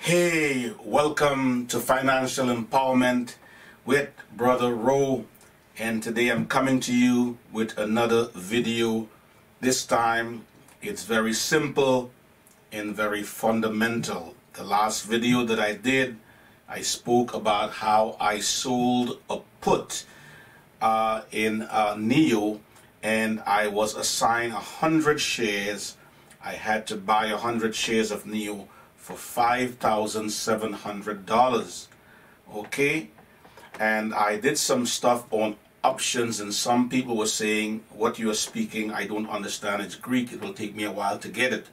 Hey, welcome to Financial Empowerment with Brother Ro. And today I'm coming to you with another video. This time it's very simple and very fundamental. The last video that I did, I spoke about how I sold a put uh, in uh, NIO and I was assigned 100 shares. I had to buy 100 shares of NIO for $5,700. Okay? And I did some stuff on options, and some people were saying, What you are speaking, I don't understand. It's Greek. It will take me a while to get it.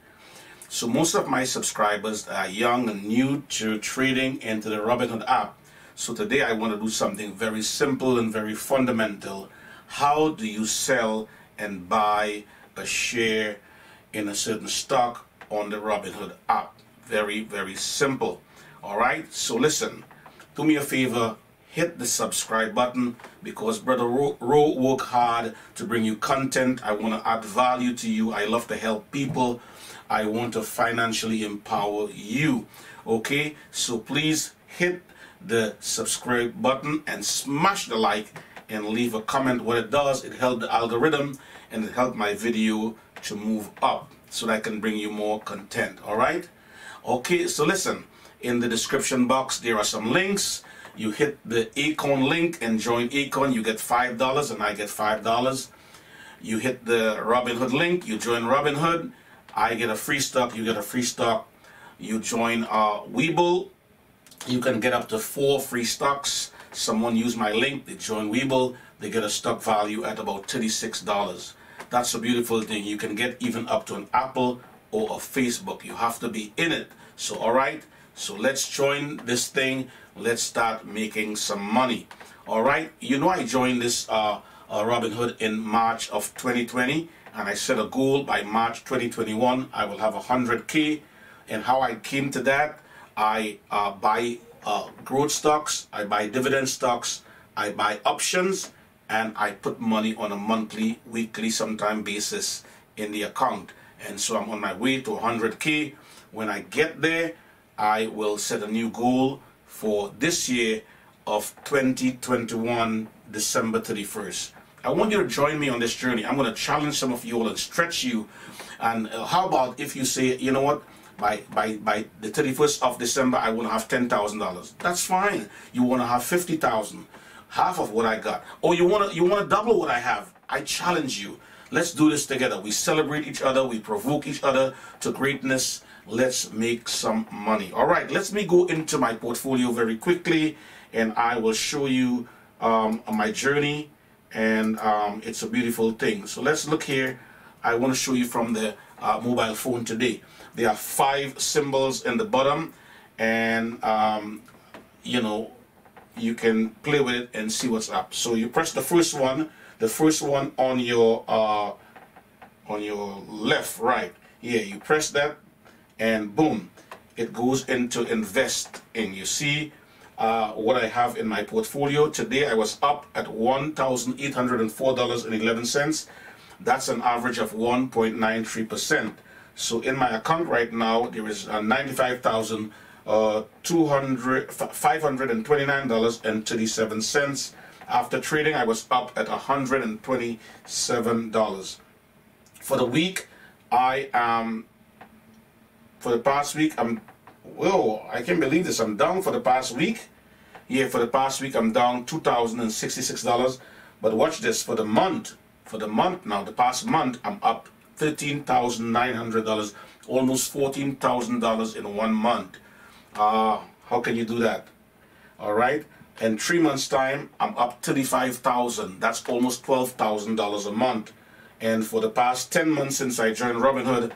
So, most of my subscribers are young and new to trading into the Robinhood app. So, today I want to do something very simple and very fundamental. How do you sell and buy a share in a certain stock on the Robinhood app? Very, very simple. All right, so listen, do me a favor, hit the subscribe button because Brother Ro, Ro work hard to bring you content. I want to add value to you. I love to help people. I want to financially empower you. Okay, so please hit the subscribe button and smash the like and leave a comment. What it does, it helps the algorithm and it helps my video to move up so that I can bring you more content. All right. Okay, so listen, in the description box there are some links. You hit the Acorn link and join Acorn, you get $5 and I get $5. You hit the Robinhood link, you join Robinhood, I get a free stock, you get a free stock. You join uh, Webull, you can get up to four free stocks. Someone use my link, they join Webull, they get a stock value at about $36. That's a beautiful thing. You can get even up to an Apple or a Facebook. You have to be in it. So, all right. So let's join this thing. Let's start making some money. All right. You know, I joined this uh, uh, Robinhood in March of 2020, and I set a goal by March 2021. I will have 100k. And how I came to that, I uh, buy uh, growth stocks, I buy dividend stocks, I buy options, and I put money on a monthly, weekly, sometime basis in the account and so I'm on my way to 100k. When I get there, I will set a new goal for this year of 2021 December 31st. I want you to join me on this journey. I'm going to challenge some of you all and stretch you. And uh, how about if you say, you know what, by by by the 31st of December, I want to have ten thousand dollars. That's fine. You want to have fifty thousand, half of what I got, or you want to you want to double what I have. I challenge you. Let's do this together. We celebrate each other. We provoke each other to greatness. Let's make some money. All right, let's me go into my portfolio very quickly and I will show you um, my journey and um, it's a beautiful thing. So let's look here. I want to show you from the uh, mobile phone today. There are five symbols in the bottom and um, you know you can play with it and see what's up. So you press the first one the first one on your uh, on your left right. Here you press that and boom it goes into invest in. You see uh, what I have in my portfolio. Today I was up at $1,804.11 that's an average of 1.93 percent. So in my account right now there is uh, 95,000 uh, $529.37 after trading, I was up at $127. For the week, I am, for the past week, I'm, whoa, I can't believe this. I'm down for the past week. Yeah, for the past week, I'm down $2,066. But watch this, for the month, for the month now, the past month, I'm up $13,900, almost $14,000 in one month. Uh, how can you do that? All right in three months time i'm up 35000 that's almost $12000 a month. And for the past 10 months since i joined robinhood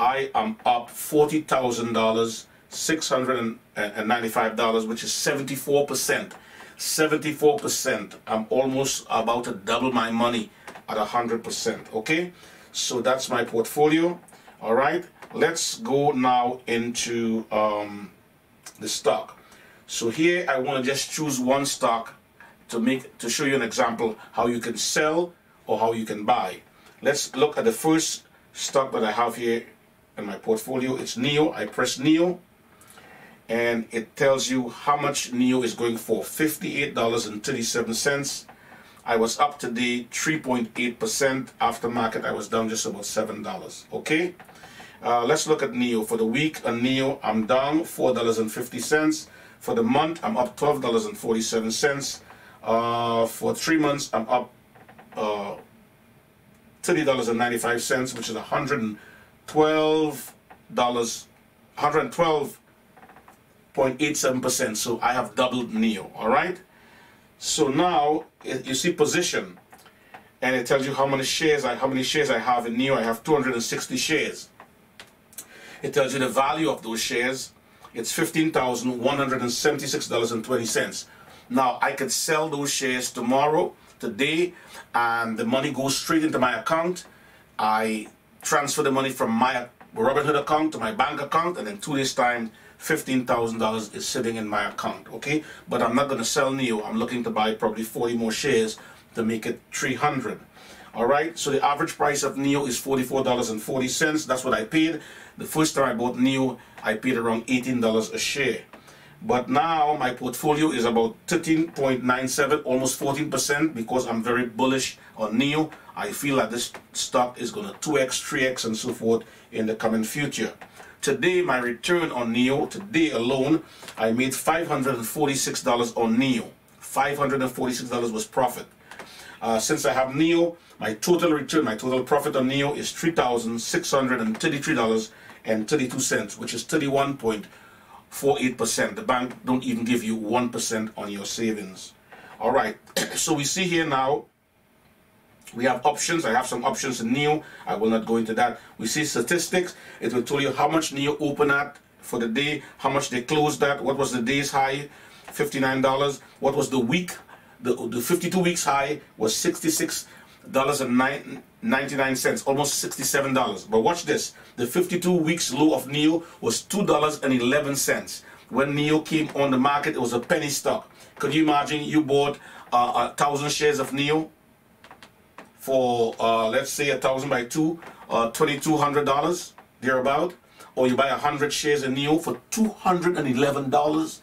i am up $40000 $695 which is 74% 74% i'm almost about to double my money at 100% okay? So that's my portfolio. All right let's go now into um, the stock so here I want to just choose one stock to make to show you an example how you can sell or how you can buy. Let's look at the first stock that I have here in my portfolio. It's NIO. I press NIO and it tells you how much NIO is going for. $58.37 I was up today 3.8% after market I was down just about $7 okay? Uh, let's look at NIO. For the week on NIO, I'm down $4.50 for the month I'm up $12.47 uh, for three months I'm up uh, $30.95 which is $112 112.87% so I have doubled NIO, alright so now you see position and it tells you how many shares I how many shares I have in NIO. I have 260 shares. It tells you the value of those shares it's $15,176.20 now I could sell those shares tomorrow today and the money goes straight into my account I transfer the money from my Robinhood account to my bank account and in two days time $15,000 is sitting in my account, okay? But I'm not going to sell NIO. I'm looking to buy probably 40 more shares to make it 300. All right, so the average price of NIO is $44.40. That's what I paid. The first time I bought NIO, I paid around $18 a share. But now my portfolio is about 13.97, almost 14% because I'm very bullish on NIO. I feel that this stock is going to 2x, 3x and so forth in the coming future. Today, my return on NIO, today alone, I made $546 on NIO. $546 was profit. Uh, since I have NIO, my total return, my total profit on NIO is $3,633.32, which is 31.48%. The bank don't even give you 1% on your savings. All right, so we see here now we have options. I have some options in NIO. I will not go into that. We see statistics. It will tell you how much NIO open at for the day, how much they closed at, what was the day's high, $59. What was the week? the, the 52 weeks high was $66.99, almost $67. But watch this. The 52 weeks low of NIO was $2.11. When NIO came on the market, it was a penny stock. Could you imagine you bought uh, a thousand shares of NIO for, uh, let's say, a thousand by two, uh, $2,200 thereabout? Or you buy 100 shares of NIO for $211?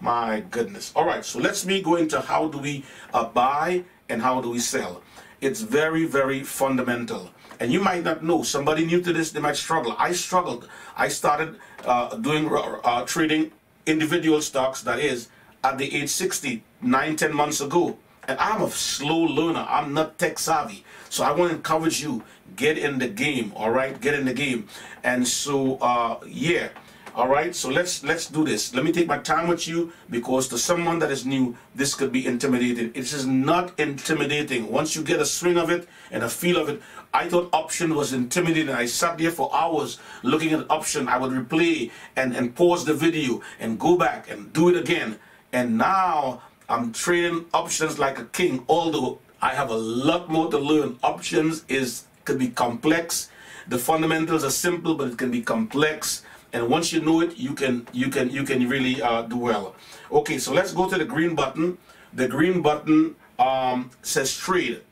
My goodness! All right, so let's me go into how do we uh, buy and how do we sell. It's very very fundamental. And you might not know, somebody new to this, they might struggle. I struggled. I started uh, doing uh, uh, trading individual stocks, that is, at the age 60, nine, 10 months ago. And I'm a slow learner. I'm not tech savvy. So I want to encourage you, get in the game, all right? Get in the game. And so, uh, yeah. All right, so let's let's do this. Let me take my time with you because to someone that is new, this could be intimidating. It is not intimidating. Once you get a swing of it and a feel of it, I thought option was intimidating. I sat there for hours looking at option. I would replay and, and pause the video and go back and do it again. And now I'm trading options like a king, although I have a lot more to learn. Options is could be complex. The fundamentals are simple, but it can be complex. And once you know it, you can you can you can really uh, do well. Okay, so let's go to the green button. The green button um, says trade.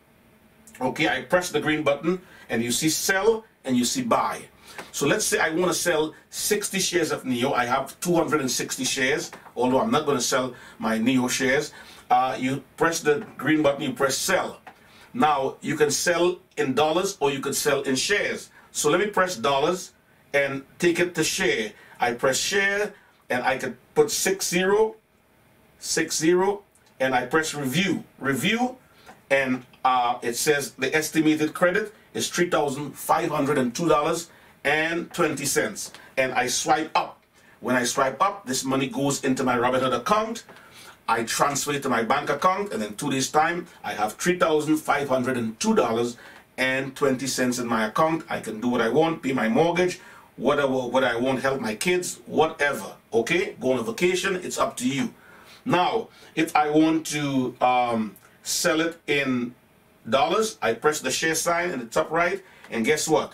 Okay, I press the green button, and you see sell and you see buy. So let's say I want to sell 60 shares of NIO I have 260 shares, although I'm not going to sell my NIO shares. Uh, you press the green button, you press sell. Now, you can sell in dollars or you can sell in shares. So let me press dollars and take it to share. I press share and I can put 60, 60, and I press review. Review, and uh, it says the estimated credit is $3,502 and 20 cents. And I swipe up. When I swipe up, this money goes into my Robinhood account. I transfer it to my bank account, and in two days' time, I have $3,502 and 20 cents in my account. I can do what I want, pay my mortgage, whatever, what I want, help my kids, whatever. Okay? Go on a vacation, it's up to you. Now, if I want to um, sell it in dollars, I press the share sign in the top right, and guess what?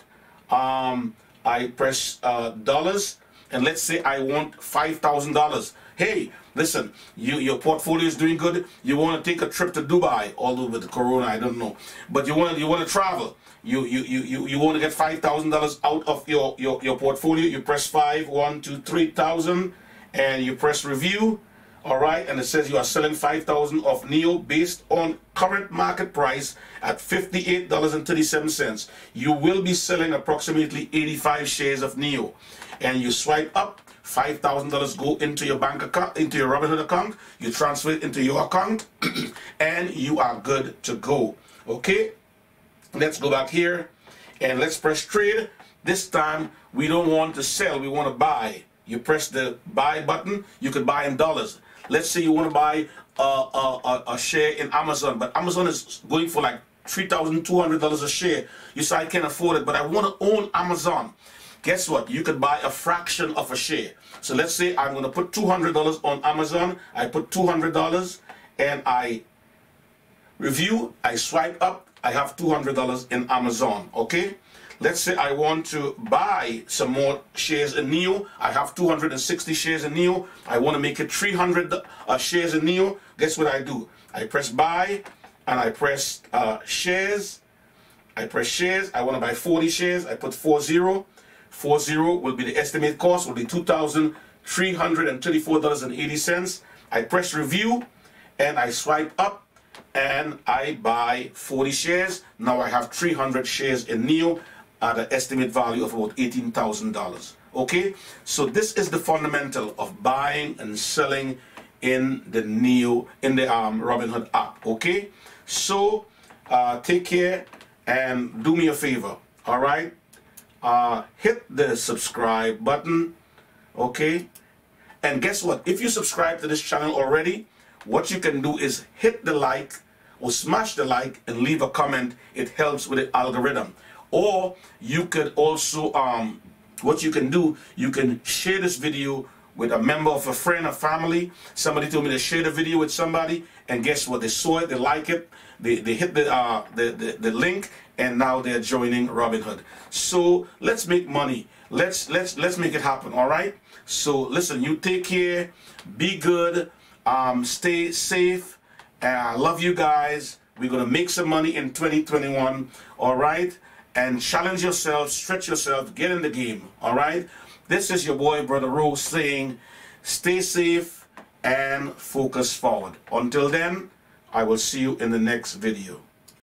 Um, I press uh, dollars, and let's say I want $5,000. Hey, listen, you, your portfolio is doing good. You want to take a trip to Dubai, although with the corona, I don't know. But you want you want to travel. You you you you, you want to get five thousand dollars out of your, your your portfolio. You press five, one, two, three thousand, and you press review all right and it says you are selling 5000 of NIO based on current market price at $58.37 you will be selling approximately 85 shares of NIO and you swipe up $5,000 go into your bank account, into your Robinhood account. You transfer it into your account and you are good to go. Okay? Let's go back here and let's press trade. This time we don't want to sell, we want to buy. You press the buy button, you could buy in dollars. Let's say you want to buy a, a, a, a share in Amazon, but Amazon is going for like $3,200 a share. You say, I can't afford it, but I want to own Amazon guess what? You could buy a fraction of a share. So let's say I'm going to put $200 on Amazon. I put $200 and I review, I swipe up, I have $200 in Amazon, okay? Let's say I want to buy some more shares in NIO. I have 260 shares in NIO. I want to make it 300 uh, shares in NIO. Guess what I do? I press buy and I press uh, shares. I press shares. I want to buy 40 shares. I put 40. 40 will be the estimate cost, will be $2,334.80. I press review and I swipe up and I buy 40 shares. Now I have 300 shares in NIO at an estimate value of about $18,000. Okay, so this is the fundamental of buying and selling in the NIO, in the um, Robinhood app. Okay, so uh, take care and do me a favor. All right, uh, hit the subscribe button okay? And guess what? If you subscribe to this channel already what you can do is hit the like or smash the like and leave a comment. It helps with the algorithm. Or you could also um, what you can do you can share this video with a member of a friend or family. Somebody told me to share the video with somebody and guess what? They saw it they like it they, they hit the, uh, the, the, the link and now they're joining Robinhood. So let's make money. Let's let's let's make it happen. All right. So listen, you take care, be good, um, stay safe. And I love you guys. We're gonna make some money in 2021. All right. And challenge yourself, stretch yourself, get in the game. All right. This is your boy, brother Rose, saying, stay safe and focus forward. Until then, I will see you in the next video.